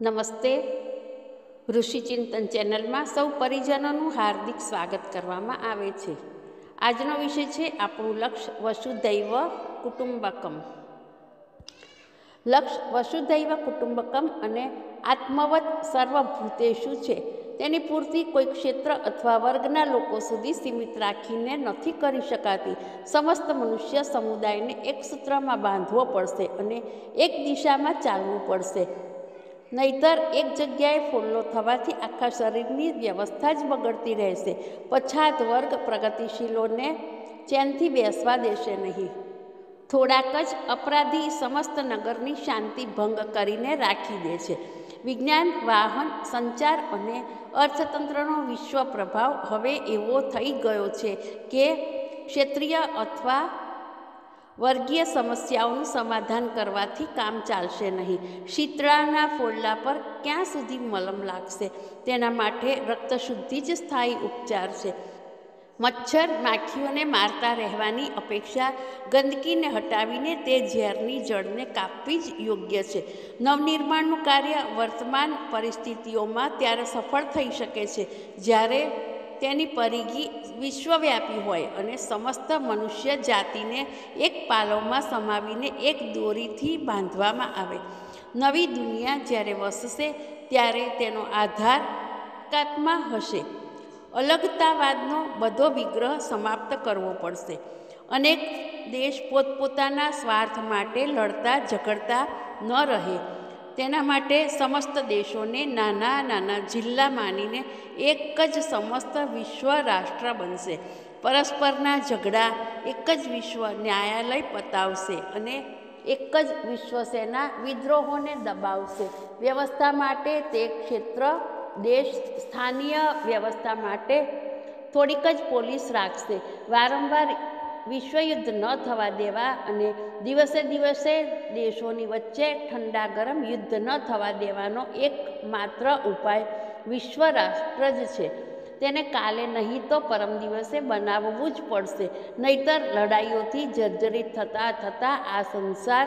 નમસ્તે. ઋષિચિંતન ચેનલમાં સૌ પરિજનોનું હાર્દિક સ્વાગત કરવામાં આવે છે. આજનો વિષય છે આપણું લક્ષ્ય વસુધૈવ કુટુંબકમ. લક્ષ્ય વસુધૈવ કુટુંબકમ અને આત્મવત સર્વભૂતેશુ છે. તેની પૂર્તિ કોઈ ક્ષેત્ર અથવા વર્ગના લોકો સુધી સીમિત રાખીને નથી કરી શકાતી. સમસ્ત મનુષ્ય સમુદાયને એક સૂત્રમાં બાંધવો પડશે અને એક દિશામાં ચાલવું પડશે. નહીતર એક જગ્યાએ ફોલ્લો થવાથી આખા શરીરની વ્યવસ્થા જ બગડતી રહેશે. પછાત વર્ગ પ્રગતિશીલોને ચેનથી બેસવા દેશે નહીં. થોડાક જ અપરાધી સમસ્ત નગરની શાંતિ ભંગ કરીને રાખી દે છે. વિજ્ઞાન, વાહન, સંચાર અને અર્થતંત્રનો વિશ્વ પ્રભાવ હવે એવો થઈ ગયો છે કે ક્ષેત્રીય અથવા વર્ગીય સમસ્યાઓનું સમાધાન કરવાથી કામ ચાલશે નહીં. શીતળાના ફોડલા પર ક્યાં સુધી મલમ લાગશે? તેના માટે રક્તશુદ્ધિ જ સ્થાયી ઉપચાર છે. મચ્છર માખીઓને મારતા રહેવાની અપેક્ષા ગંદકીને હટાવીને તે ઝેરની જળને કાપવી જ યોગ્ય છે. નવનિર્માણનું કાર્ય વર્તમાન પરિસ્થિતિઓમાં ત્યારે સફળ થઈ શકે છે. જ્યારે તેની પરિઘી વિશ્વવ્યાપી હોય અને સમસ્ત મનુષ્ય જાતિને એક પાલોમાં સમાવીને એક દોરીથી બાંધવામાં આવે. નવી દુનિયા જ્યારે વસશે, ત્યારે તેનો આધાર કાતમાં હશે. અલગતાવાદનો બધો વિગ્રહ સમાપ્ત કરવો પડશે. અનેક દેશ પોતપોતાના સ્વાર્થ માટે લડતા, ઝઘડતા ન રહે. તેના માટે સમસ્ત દેશોને નાના નાના જિલ્લા માનીને એક જ સમસ્ત વિશ્વ રાષ્ટ્ર બનશે. પરસ્પરના ઝઘડા એક જ વિશ્વ ન્યાયાલય પતાવશે અને એક જ વિશ્વસેના વિદ્રોહોને દબાવશે. વ્યવસ્થા માટે તે ક્ષેત્ર દેશ સ્થાનીય વ્યવસ્થા માટે થોડીક જ પોલીસ રાખશે. વારંવાર વિશ્વયુદ્ધ ન થવા દેવા અને દિવસે દિવસે દેશોની વચ્ચે ઠંડા ગરમ યુદ્ધ ન થવા દેવાનો એક માત્ર ઉપાય વિશ્વ રાષ્ટ્ર જ છે. તેને કાલે નહીં તો પરમ દિવસે બનાવવું જ પડશે. નહીતર લડાઈઓથી જર્જરિત થતાં થતાં આ સંસાર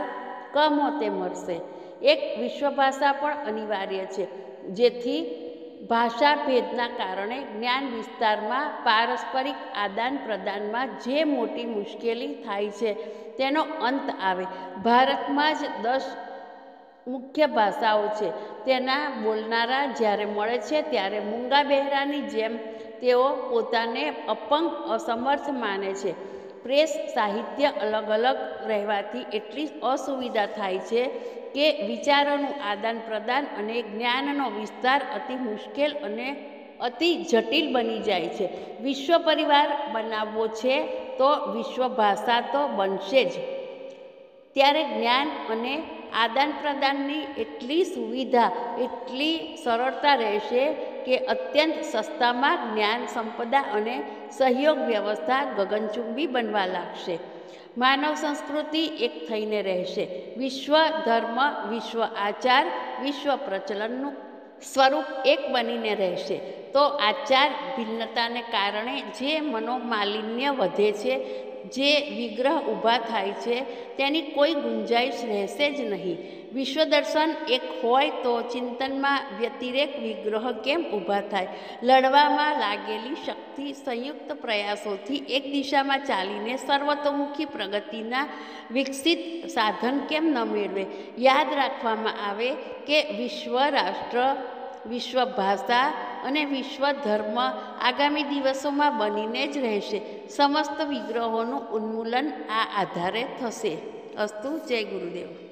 કમોતે મરશે. એક વિશ્વભાષા પણ અનિવાર્ય છે, જેથી ભાષા ભેદના કારણે જ્ઞાન વિસ્તારમાં પારસ્પરિક આદાન પ્રદાનમાં જે મોટી મુશ્કેલી થાય છે, તેનો અંત આવે. ભારતમાં જ દસ મુખ્ય ભાષાઓ છે. તેના બોલનારા જ્યારે મળે છે, ત્યારે મૂંગા બહેરાની જેમ તેઓ પોતાને અપંગ, અસમર્થ માને છે. પ્રેસ સાહિત્ય અલગ અલગ રહેવાથી એટલી અસુવિધા થાય છે કે વિચારોનું આદાન પ્રદાન અને જ્ઞાનનો વિસ્તાર અતિ મુશ્કેલ અને અતિ જટિલ બની જાય છે. વિશ્વ પરિવાર બનાવવો છે તો વિશ્વ ભાષા તો બનશે જ. ત્યારે જ્ઞાન અને આદાન પ્રદાનની એટલી સુવિધા, એટલી સરળતા રહેશે કે અત્યંત સસ્તામાં જ્ઞાન, સંપદા અને સહયોગ વ્યવસ્થા ગગનચુંબી બનવા લાગશે. માનવ સંસ્કૃતિ એક થઈને રહેશે. વિશ્વ ધર્મ, વિશ્વ આચાર, વિશ્વ પ્રચલનનું સ્વરૂપ એક બનીને રહેશે. તો આચાર ભિન્નતાને કારણે જે મનોમાલિન્ય વધે છે, જે વિગ્રહ ઊભા થાય છે, તેની કોઈ ગુંજાઈશ રહેશે જ નહીં. વિશ્વદર્શન એક હોય તો ચિંતનમાં વ્યતિરેક વિગ્રહ કેમ ઊભા થાય? લડવામાં લાગેલી શક્તિ, સંયુક્ત પ્રયાસોથી એક દિશામાં ચાલીને સર્વતોમુખી પ્રગતિના વિકસિત સાધન કેમ ન મેળવે? યાદ રાખવામાં આવે કે વિશ્વ રાષ્ટ્ર, વિશ્વ ભાષા અને વિશ્વ ધર્મ આગામી દિવસોમાં બનીને જ રહેશે. સમસ્ત વિગ્રહોનું ઉન્મૂલન આ આધારે થશે. અસ્તુ, જય ગુરુદેવ.